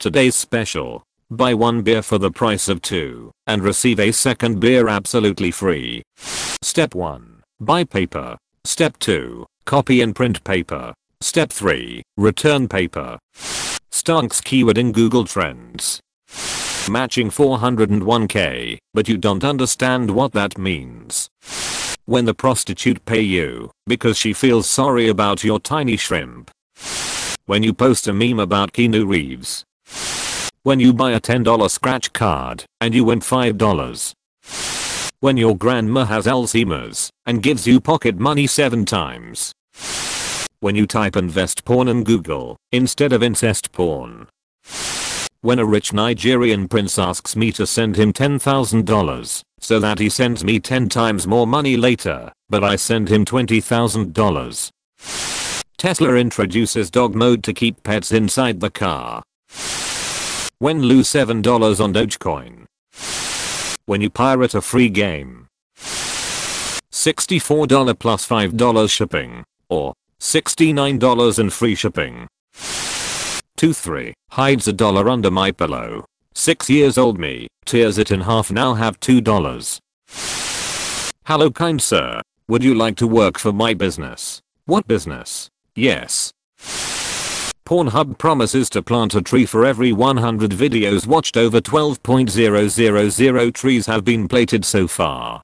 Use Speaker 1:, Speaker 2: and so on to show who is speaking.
Speaker 1: Today's special. Buy one beer for the price of two and receive a second beer absolutely free. Step 1. Buy paper. Step 2. Copy and print paper. Step 3. Return paper. Stonks keyword in Google Trends. Matching 401k, but you don't understand what that means. When the prostitute pay you because she feels sorry about your tiny shrimp. When you post a meme about Keanu Reeves. When you buy a $10 scratch card and you win $5. When your grandma has Alzheimer's and gives you pocket money 7 times. When you type invest porn in Google instead of incest porn. When a rich Nigerian prince asks me to send him $10,000 so that he sends me 10 times more money later, but I send him $20,000. Tesla introduces dog mode to keep pets inside the car. When lose $7 on Dogecoin. When you pirate a free game. $64 plus $5 shipping. Or $69 in free shipping. 2-3 hides a dollar under my pillow. 6 years old me tears it in half now have $2. Hello kind sir. Would you like to work for my business? What business? Yes. Pornhub promises to plant a tree for every 100 videos watched over 12.000 trees have been plated so far.